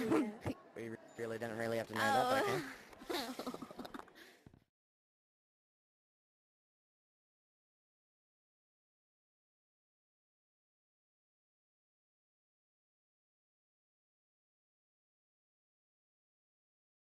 we really didn't really have to know that, oh,